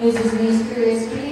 Mrs. Denise Curious Key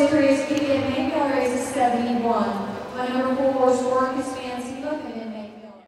Mayfield is 71.